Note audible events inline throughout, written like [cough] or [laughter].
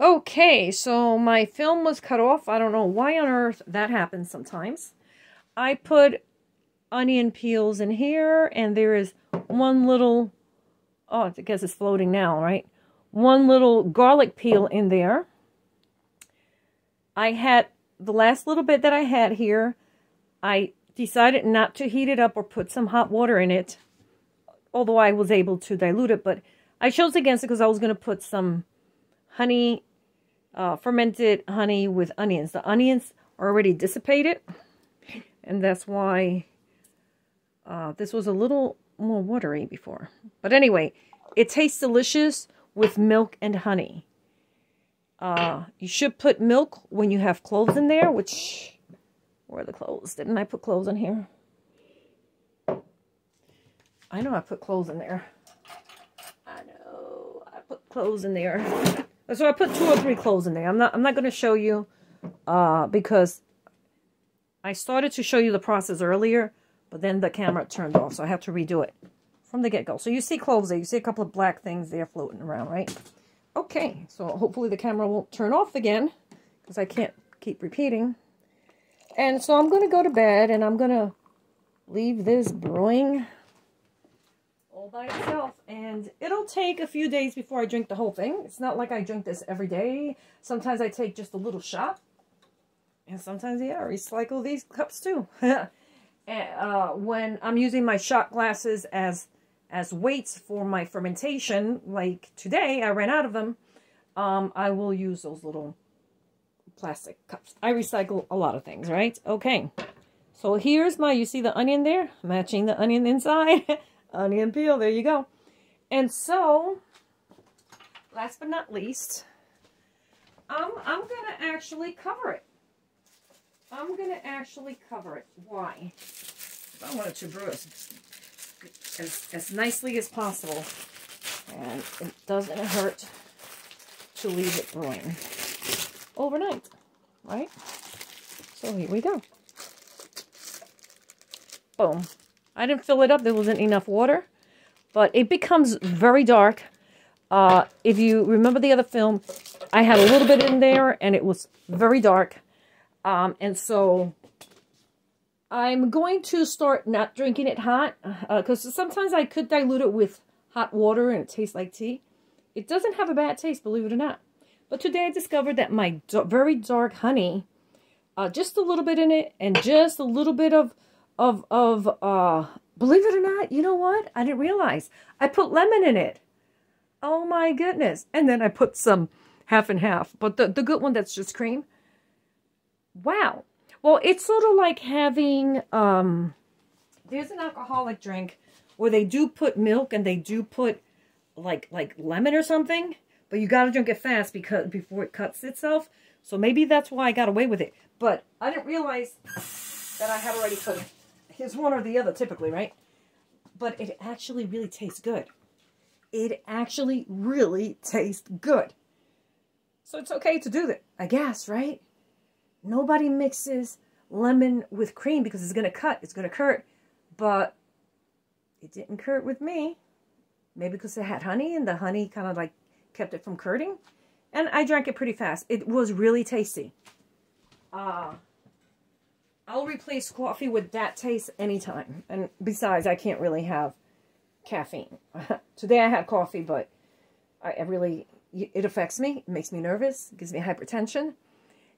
Okay, so my film was cut off. I don't know why on earth that happens sometimes. I put onion peels in here, and there is one little, oh, I guess it's floating now, right? One little garlic peel in there. I had the last little bit that I had here, I decided not to heat it up or put some hot water in it, although I was able to dilute it, but I chose against it because I was going to put some honey, uh, fermented honey with onions. The onions are already dissipated, and that's why uh, this was a little more watery before. But anyway, it tastes delicious with milk and honey. Uh, you should put milk when you have cloves in there, which, where are the cloves? Didn't I put cloves in here? I know I put clothes in there. I know I put clothes in there. [laughs] So I put two or three clothes in there. I'm not, I'm not going to show you, uh, because I started to show you the process earlier, but then the camera turned off, so I have to redo it from the get-go. So you see cloves there. You see a couple of black things there floating around, right? Okay, so hopefully the camera won't turn off again because I can't keep repeating. And so I'm going to go to bed and I'm going to leave this brewing all by itself. And it'll take a few days before I drink the whole thing. It's not like I drink this every day. Sometimes I take just a little shot. And sometimes, yeah, I recycle these cups too. [laughs] and, uh, when I'm using my shot glasses as as weights for my fermentation, like today, I ran out of them, um, I will use those little plastic cups. I recycle a lot of things, right? Okay. So here's my, you see the onion there? Matching the onion inside. [laughs] onion peel, there you go. And so, last but not least, um, I'm going to actually cover it. I'm going to actually cover it. Why? I want it to brew as, as nicely as possible. And it doesn't hurt to leave it brewing overnight, right? So here we go. Boom. I didn't fill it up. There wasn't enough water. But it becomes very dark. Uh, if you remember the other film, I had a little bit in there and it was very dark. Um, and so I'm going to start not drinking it hot because uh, sometimes I could dilute it with hot water and it tastes like tea. It doesn't have a bad taste, believe it or not. But today I discovered that my very dark honey, uh, just a little bit in it and just a little bit of, of, of, uh, believe it or not, you know what? I didn't realize. I put lemon in it. Oh my goodness. And then I put some half and half. But the, the good one that's just cream. Wow. Well, it's sort of like having, um, there's an alcoholic drink where they do put milk and they do put like, like lemon or something, but you got to drink it fast because before it cuts itself. So maybe that's why I got away with it. But I didn't realize that I had already put, here's one or the other typically, right? But it actually really tastes good. It actually really tastes good. So it's okay to do that, I guess, right? Nobody mixes lemon with cream because it's going to cut. It's going to curt. But it didn't curt with me. Maybe because it had honey and the honey kind of like kept it from curting. And I drank it pretty fast. It was really tasty. Uh, I'll replace coffee with that taste anytime. And besides, I can't really have caffeine. [laughs] Today I had coffee, but I, I really, it affects me. It makes me nervous. It gives me hypertension.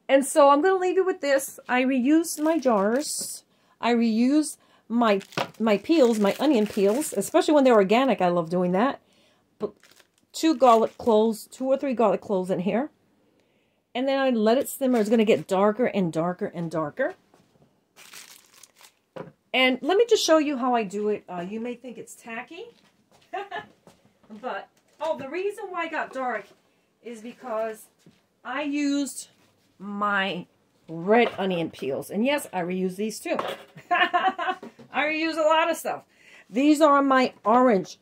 And so I'm going to leave you with this. I reused my jars. I reused my my peels, my onion peels, especially when they're organic. I love doing that. But two garlic cloves, two or three garlic cloves in here. And then I let it simmer. It's going to get darker and darker and darker. And let me just show you how I do it. Uh, you may think it's tacky. [laughs] but, oh, the reason why I got dark is because I used my red onion peels. And yes, I reuse these too. [laughs] I reuse a lot of stuff. These are my orange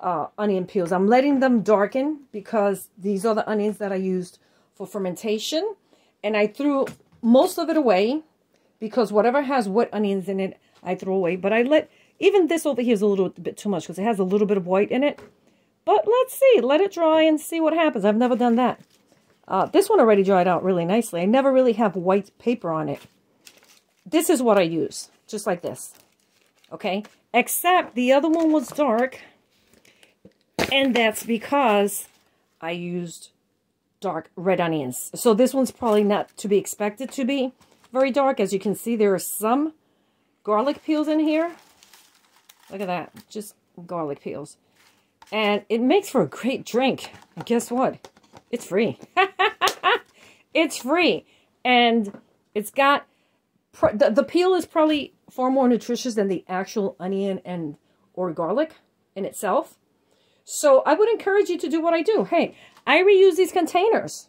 uh, onion peels. I'm letting them darken because these are the onions that I used for fermentation. And I threw most of it away because whatever has wet onions in it, I throw away. But I let, even this over here is a little bit too much because it has a little bit of white in it. But let's see, let it dry and see what happens. I've never done that. Uh, this one already dried out really nicely. I never really have white paper on it. This is what I use, just like this. Okay? Except the other one was dark. And that's because I used dark red onions. So this one's probably not to be expected to be very dark. As you can see, there are some garlic peels in here. Look at that. Just garlic peels. And it makes for a great drink. And guess what? It's free. [laughs] it's free. And it's got... The, the peel is probably far more nutritious than the actual onion and or garlic in itself. So I would encourage you to do what I do. Hey, I reuse these containers,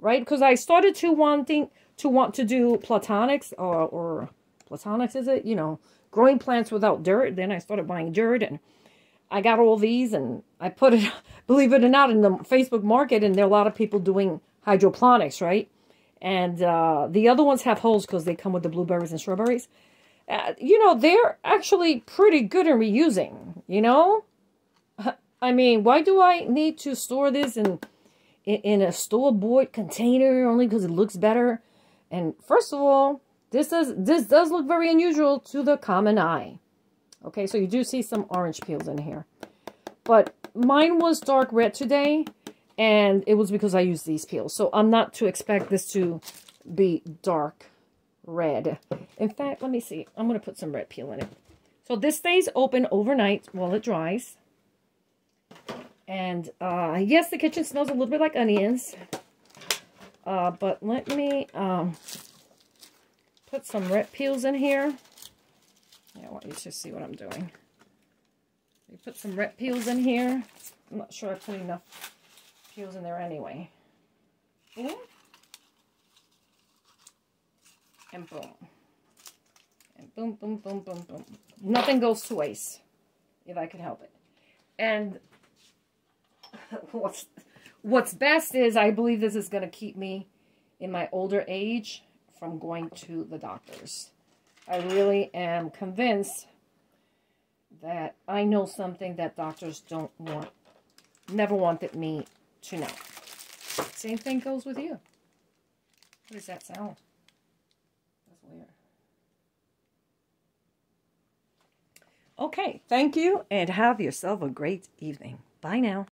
right? Because I started to wanting to want to do platonics or, or platonics, is it? You know, growing plants without dirt. Then I started buying dirt and I got all these and I put it, [laughs] believe it or not, in the Facebook market. And there are a lot of people doing hydroponics, right? And uh, the other ones have holes because they come with the blueberries and strawberries. Uh, you know, they're actually pretty good in reusing, you know? [laughs] I mean, why do I need to store this in in, in a store-bought container only because it looks better? And first of all, this does this does look very unusual to the common eye. Okay, so you do see some orange peels in here. But mine was dark red today, and it was because I used these peels. So I'm not to expect this to be dark red. In fact, let me see. I'm going to put some red peel in it. So this stays open overnight while it dries. And uh, yes, the kitchen smells a little bit like onions. Uh, but let me um, put some red peels in here. Yeah, I want you to see what I'm doing. We put some red peels in here. I'm not sure I put enough peels in there anyway. Boom. And boom. And boom, boom, boom, boom, boom. Nothing goes to waste, if I can help it. And [laughs] what's what's best is I believe this is going to keep me in my older age from going to the doctors. I really am convinced that I know something that doctors don't want, never wanted me to know. Same thing goes with you. What does that sound? That's weird. Okay, thank you, and have yourself a great evening. Bye now.